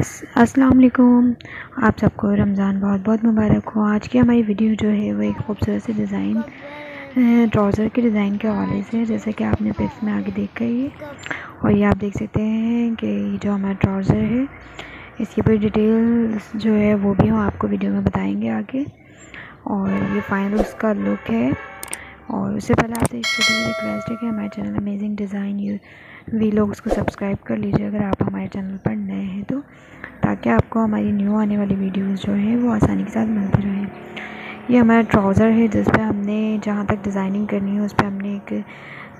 अस्सलाम वालेकुम आप सबको रमज़ान बहुत बहुत मुबारक हो। आज की हमारी वीडियो जो है, वो एक खूबसूरत सी डिज़ाइन ट्राउज़र के डिज़ाइन के हवाले से जैसे कि आपने पिक्स में आगे देख गई और ये आप देख सकते हैं कि ये जो हमारा ट्राउज़र है, इसकी पूरी डिटेल्स जो है, वो भी हम आपको वीडियो में बताएँगे आगे। और ये फाइनल उसका लुक है। और उससे पहले आपसे एक छोटी सी रिक्वेस्ट है कि हमारे चैनल अमेजिंग डिज़ाइन यू वी लोग उसको सब्सक्राइब कर लीजिए, अगर आप हमारे चैनल पर नए हैं तो। ताकि आपको हमारी न्यू आने वाली वीडियोस जो हैं, वो आसानी के साथ मिलती रहे। ये हमारा ट्राउज़र है, जिस पर हमने जहाँ तक डिज़ाइनिंग करनी है, उस पर हमने एक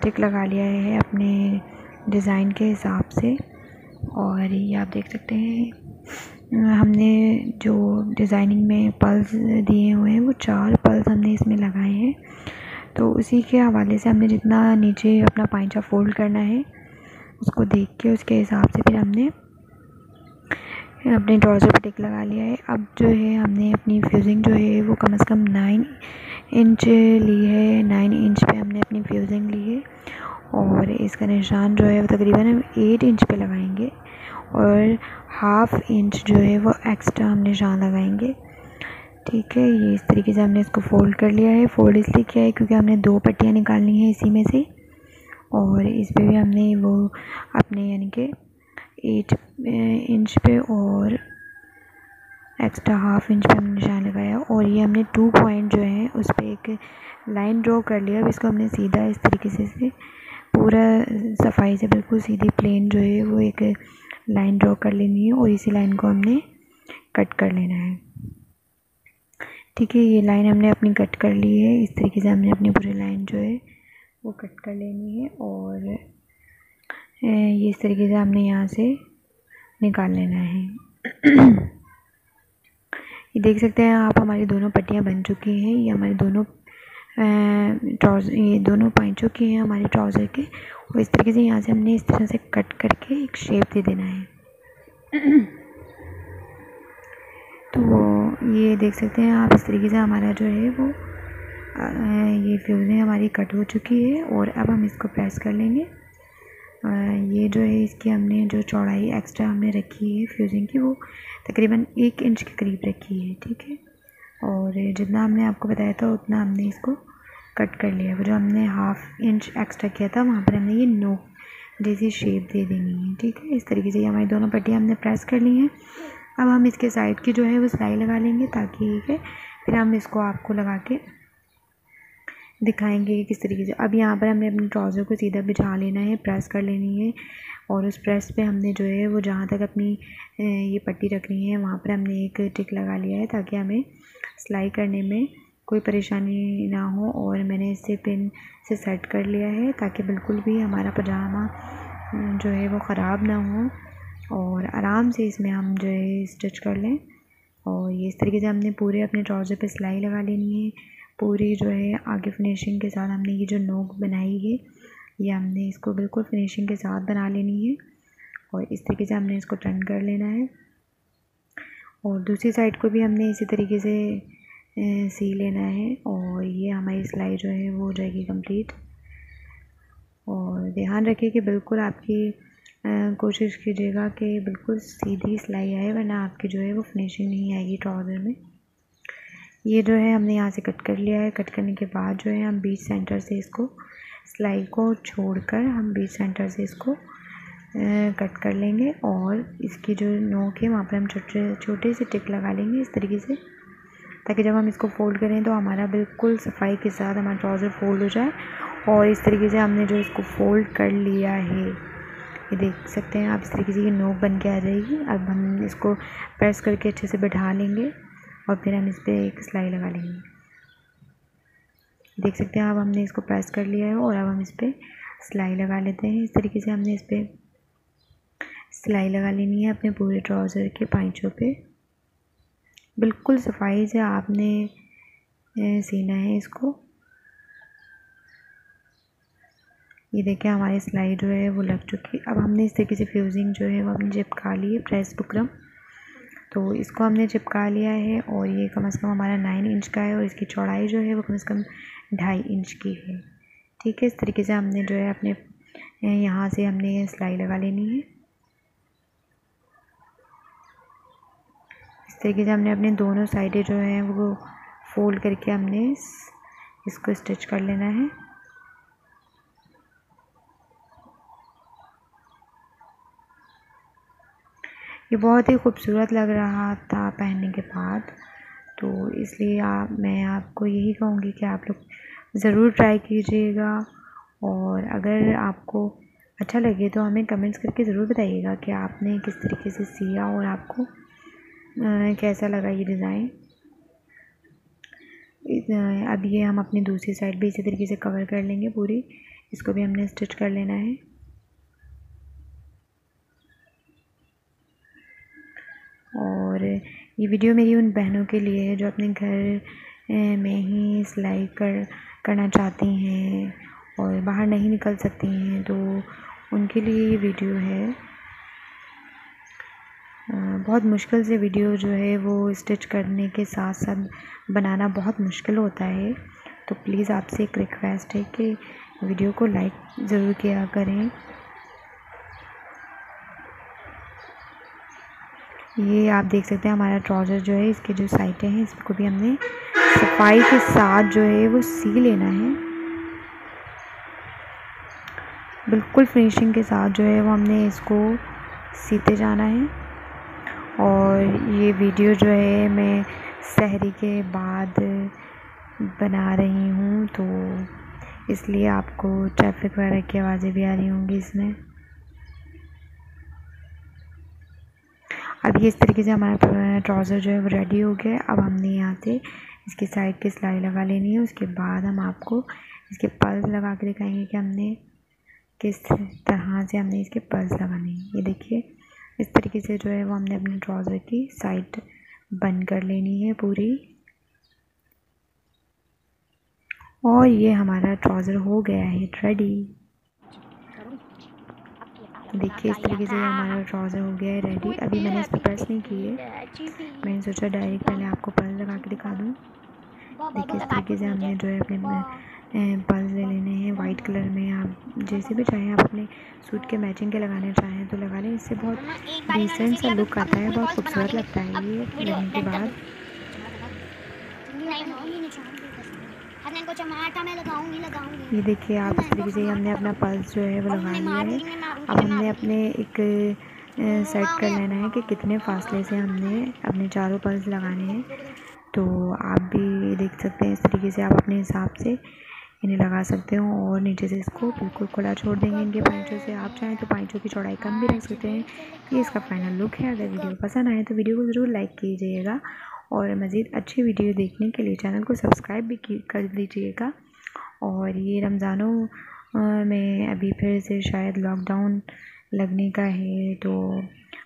टिक लगा लिया है अपने डिज़ाइन के हिसाब से। और ये आप देख सकते हैं, हमने जो डिज़ाइनिंग में पल्स दिए हुए हैं, वो चार पल्स हमने इसमें लगाए हैं। तो उसी के हवाले से हमने जितना नीचे अपना पाइचा फोल्ड करना है, उसको देख के उसके हिसाब से फिर हमने अपने ट्राउज़र पर टिक लगा लिया है। अब जो है, हमने अपनी फ्यूजिंग जो है, वो कम से कम नाइन इंच ली है। नाइन इंच पे हमने अपनी फ्यूजिंग ली है। और इसका निशान जो है, वो तकरीबन हम एट इंच पे लगाएँगे। और हाफ़ इंच जो है, वो एक्स्ट्रा हम निशान लगाएँगे। ठीक है, ये इस तरीके से हमने इसको फ़ोल्ड कर लिया है। फ़ोल्ड इसलिए किया है क्योंकि हमने दो पट्टियाँ निकालनी है इसी में से। और इस पर भी हमने वो अपने, यानी कि एट इंच पे और एक्स्ट्रा हाफ़ इंच पे हमने निशान लगाया और ये हमने टू पॉइंट जो है, उस पर एक लाइन ड्रॉ कर लिया। अब इसको हमने सीधा इस तरीके से से पूरा सफ़ाई से बिल्कुल सीधी प्लेन जो है, वो एक लाइन ड्रॉ कर लेनी है और इसी लाइन को हमने कट कर लेना है। ठीक है, ये लाइन हमने अपनी कट कर ली है। इस तरीके से हमने अपनी पूरी लाइन जो है, वो कट कर लेनी है और ये इस तरीके से हमने यहाँ से निकाल लेना है। ये देख सकते हैं आप हमारी दोनों पट्टियाँ बन चुकी हैं। ये हमारे दोनों ट्राउज़र ये दोनों पाइन चुके हैं हमारे ट्राउज़र के। और इस तरीके से यहाँ से हमने इस तरह से कट करके एक शेप दे देना है। तो ये देख सकते हैं आप इस तरीके से हमारा जो है वो ये फ्यूज़ें हमारी कट हो चुकी है। और अब हम इसको प्रेस कर लेंगे। ये जो है इसकी हमने जो चौड़ाई एक्स्ट्रा हमने रखी है फ्यूज़िंग की, वो तकरीबन एक इंच के करीब रखी है, ठीक है? और जितना हमने आपको बताया था, उतना हमने इसको कट कर लिया वो जो हमने हाफ़ इंच एक्स्ट्रा किया था, वहाँ पर हमने ये नोक जैसी शेप दे देनी है, ठीक है? इस तरीके से ये हमारी दोनों पट्टियाँ हमने प्रेस कर ली हैं। अब हम इसके साइड की जो है, वो सिलाई लगा लेंगे ताकि ठीक है? फिर हम इसको आपको लगा के दिखाएँगे कि किस तरीके से। अब यहाँ पर हमने अपने ट्राउज़र को सीधा बिछा लेना है, प्रेस कर लेनी है और उस प्रेस पे हमने जो है वो जहाँ तक अपनी ये पट्टी रखनी है, वहाँ पर हमने एक टिक लगा लिया है ताकि हमें सिलाई करने में कोई परेशानी ना हो और मैंने इसे पिन से सेट कर लिया है ताकि बिल्कुल भी हमारा पजामा जो है वो ख़राब ना हो और आराम से इसमें हम जो है स्टिच कर लें। और ये इस तरीके से हमने पूरे अपने ट्राउज़र पे सिलाई लगा लेनी है। पूरी जो है, आगे फिनिशिंग के साथ हमने ये जो नोक बनाई है, ये हमने इसको बिल्कुल फिनिशिंग के साथ बना लेनी है और इस तरीके से हमने इसको टर्न कर लेना है। और दूसरी साइड को भी हमने इसी तरीके से सी लेना है और ये हमारी सिलाई जो है वो हो जाएगी कंप्लीट और ध्यान रखिए कि बिल्कुल आपकी कोशिश कीजिएगा कि बिल्कुल सीधी सिलाई आए, वरना आपकी जो है वो फिनिशिंग नहीं आएगी ट्राउज़र में। ये जो है हमने यहाँ से कट कर लिया है। कट करने के बाद जो है हम बीच सेंटर से इसको सिलाई को छोड़कर हम बीच सेंटर से इसको कट कर लेंगे और इसकी जो नोक है वहाँ पर हम छोटे छोटे से टिक लगा लेंगे इस तरीके से, ताकि जब हम इसको फ़ोल्ड करें तो हमारा बिल्कुल सफ़ाई के साथ हमारा ट्राउज़र फ़ोल्ड हो जाए और इस तरीके से हमने जो इसको फ़ोल्ड कर लिया है, ये देख सकते हैं आप इस तरीके से ये नोक बन के आ जाएगी। अब हम इसको प्रेस करके अच्छे से बैठा लेंगे। और फिर हम इस पर एक सिलाई लगा लेंगे। देख सकते हैं, अब हमने इसको प्रेस कर लिया है और अब हम इस पर सिलाई लगा लेते हैं। इस तरीके से हमने इस पर सिलाई लगा लेनी है अपने पूरे ट्राउज़र के पाइचों पे। बिल्कुल सफ़ाई से आपने सीना है इसको। ये देखें हमारी सिलाई जो है वो लग चुकी है। अब हमने इस तरीके से फ्यूजिंग जो है वो अपनी चिपका ली है, प्रेस बुकरम। तो इसको हमने चिपका लिया है और ये कम से कम हमारा नाइन इंच का है और इसकी चौड़ाई जो है वो कम से कम ढाई इंच की है। ठीक है, इस तरीके से हमने जो है अपने यहाँ से हमने सिलाई लगा लेनी है। इस तरीके से हमने अपने दोनों साइडें जो हैं वो फोल्ड करके हमने इसको स्टिच कर लेना है। ये बहुत ही खूबसूरत लग रहा था पहनने के बाद। तो इसलिए आप, मैं आपको यही कहूँगी कि आप लोग ज़रूर ट्राई कीजिएगा और अगर आपको अच्छा लगे तो हमें कमेंट्स करके ज़रूर बताइएगा कि आपने किस तरीके से सिया और आपको कैसा लगा ये डिज़ाइन। अब ये हम अपनी दूसरी साइड भी इसी तरीके से कवर कर लेंगे पूरी। इसको भी हमने स्टिच कर लेना है। और ये वीडियो मेरी उन बहनों के लिए है जो अपने घर में ही सिलाई कर, करना चाहती हैं और बाहर नहीं निकल सकती हैं तो उनके लिए ये वीडियो है। बहुत मुश्किल से वीडियो जो है वो स्टिच करने के साथ साथ बनाना बहुत मुश्किल होता है तो प्लीज़ आपसे एक रिक्वेस्ट है कि वीडियो को लाइक ज़रूर किया करें। ये आप देख सकते हैं हमारा ट्राउज़र जो है, इसके जो साइटें हैं, इसको भी हमने सफ़ाई के साथ जो है वो सी लेना है। बिल्कुल फिनिशिंग के साथ जो है वो हमने इसको सीते जाना है। और ये वीडियो जो है मैं शहरी के बाद बना रही हूँ तो इसलिए आपको ट्रैफ़िक वगैरह की आवाज़ें भी आ रही होंगी इसमें। अब ये इस तरीके से हमारा ट्राउज़र जो है वो रेडी हो गया अब हमने यहाँ से इसकी साइड की सिलाई लगा लेनी है। उसके बाद हम आपको इसके पल्स लगा के दिखाएँगे कि हमने किस तरह से हमने इसके पल्स लगाने हैं। ये देखिए, इस तरीके से जो है वो हमने अपने ट्राउज़र की साइड बंद कर लेनी है पूरी। और ये हमारा ट्राउज़र हो गया है रेडी देखिए इस तरीके से हमारा ट्राउज़र हो गया है रेडी अभी मैंने इस पर प्रेस नहीं की है मैंने सोचा डायरेक्ट पहले आपको पल्स लगा के दिखा दूँ। देखिए इस तरीके से हमने जो है अपने पल्स ले लेने हैं वाइट कलर में। आप जैसे भी चाहें आप अपने सूट के मैचिंग के लगाने चाहें तो लगा लें। इससे बहुत डिसेंट सा लुक आता है बहुत खूबसूरत लगता है ये लगने के बाद। ये देखिए आप इस तरीके से हमने अपना पल्स जो है वो लगा लिया है। अब हमने अपने एक सेट कर लेना है कि कितने फासले से हमने अपने चारों पल्स लगाने हैं। तो आप भी देख सकते हैं इस तरीके से आप अपने हिसाब से इन्हें लगा सकते हो और नीचे से इसको बिल्कुल खुला छोड़ देंगे इनके पाइचों से। आप चाहें तो पाइचों की चौड़ाई कम भी रख सकते हैं। ये इसका फाइनल लुक है। अगर वीडियो पसंद आए तो वीडियो को ज़रूर लाइक कीजिएगा और मज़ीद अच्छी वीडियो देखने के लिए चैनल को सब्सक्राइब भी कर दीजिएगा। और ये रमज़ानों में अभी फिर से शायद लॉकडाउन लगने का है तो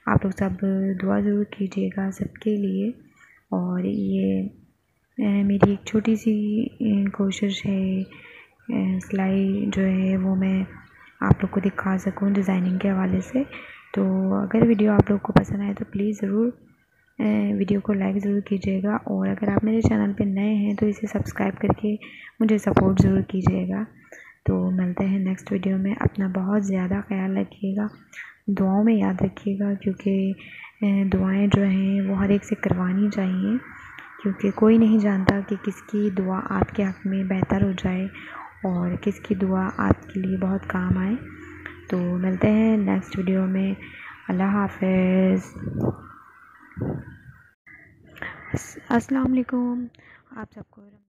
आप लोग सब दुआ ज़रूर कीजिएगा सबके लिए। और ये मेरी एक छोटी सी कोशिश है सिलाई जो है वो मैं आप लोग को दिखा सकूँ डिज़ाइनिंग के हवाले से। तो अगर वीडियो आप लोग को पसंद आए तो प्लीज़ ज़रूर वीडियो को लाइक ज़रूर कीजिएगा। और अगर आप मेरे चैनल पे नए हैं तो इसे सब्सक्राइब करके मुझे सपोर्ट ज़रूर कीजिएगा। तो मिलते हैं नेक्स्ट वीडियो में। अपना बहुत ज़्यादा ख्याल रखिएगा। दुआओं में याद रखिएगा, क्योंकि दुआएँ जो हैं, वो हर एक से करवानी चाहिए। क्योंकि कोई नहीं जानता कि किसकी दुआ आपके हक़ में बेहतर हो जाए और किसकी दुआ आपके लिए बहुत काम आए। तो मिलते हैं नेक्स्ट वीडियो में। अल्लाह हाफिज़। अस्सलाम वालेकुम। आप सबको